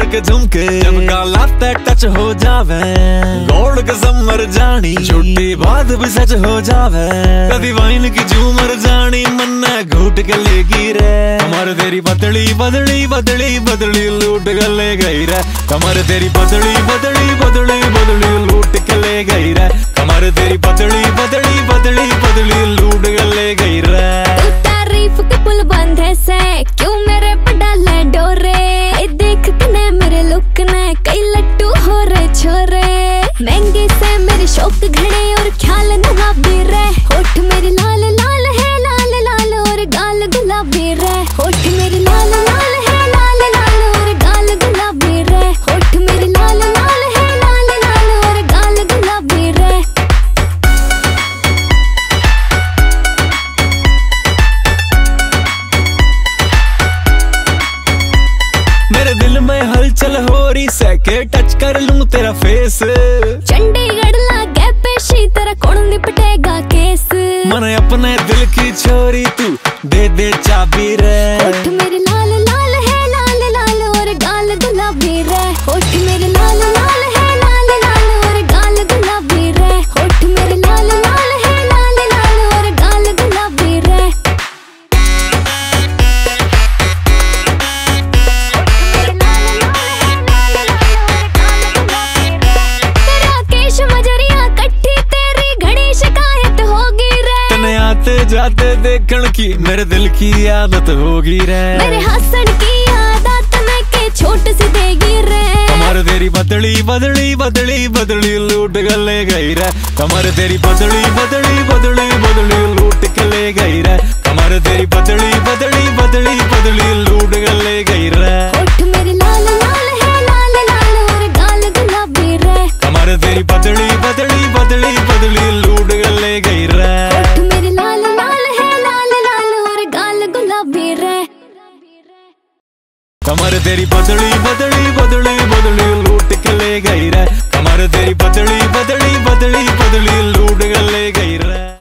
के झुमके। जब गाला ते टच हो जावे। गोल्ड कसम मर जानी। झूठी बात भी सच हो जावे। कभी वाइन की झूमर जानी मन्ना घूट के लेगी रे कमर तेरी बदली बदली बदली बदली लूट के ले गई रे। कमर तेरी बदली बदली बदली बदली लूट के ले गई रे। कमर तेरी बदली बदली बदली बदली लूट शौक घड़े और ख्याल नवाबी रे। होठ मेरे लाल लाल है लाल लाल और गाल गुलाबी रे। होठ मेरे लाल लाल है लाल लाल और गाल गुलाबी रे। होठ मेरे लाल लाल है लाल लाल और गाल गुलाबी रे। मेरे दिल में हलचल हो रही सके टच कर लूँ तेरा फेस तेरा निपटेगा केस। मन अपने दिल की छोरी तू दे दे चाबी रे। जाते देखण की मेरे दिल की आदत होगी रे। मेरे हसन की आदत में के छोट सी देगी रे। कमर तेरी बदली बदली बदली बदली लूट के ले गई रे। कमर तेरी बदली बदली बदली बदली लूट के ले गई रे। कमर तेरी बदली बदली बदली बदली लूट के ले गई रे। होठ मेरे लाल लाल है लाल लाल और गाल गुलाबी रे। कमर तेरी बदली बदली कमर तेरी बदली बदली बदली बदली लूट के ले गई रे। कमर तेरी बदली